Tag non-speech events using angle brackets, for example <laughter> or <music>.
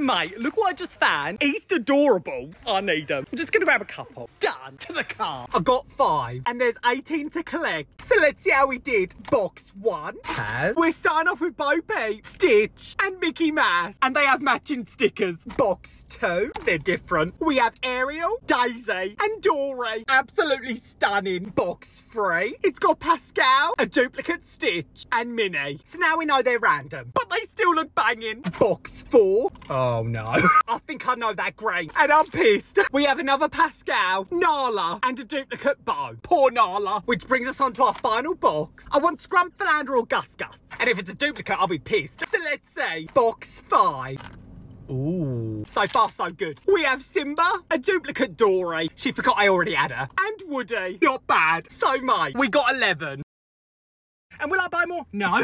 Mate, look what I just found. He's adorable. I need him. I'm just gonna grab a couple. Done. To the car. I got five, and there's 18 to collect. So let's see how we did. Box one has. We're starting off with Bo Peep, Stitch, and Mickey Mouse. And they have matching stickers. Box two, they're different. We have Ariel, Daisy, and Dory. Absolutely stunning. Box three, it's got Pascal, a duplicate Stitch, and Minnie. So now we know they're random, but they still look banging. Box four. Oh Oh, no. <laughs> I think I know that grain and I'm pissed. <laughs> We have another Pascal, Nala, and a duplicate Bo. Poor Nala. Which brings us on to our final box. I want Scrum Flounder, or Gus Gus. And if it's a duplicate, I'll be pissed. So let's see. Box five. Ooh. So far, so good. We have Simba, a duplicate Dory. She forgot I already had her. And Woody. Not bad. So, mate, we got 11. And will I buy more? No. <laughs>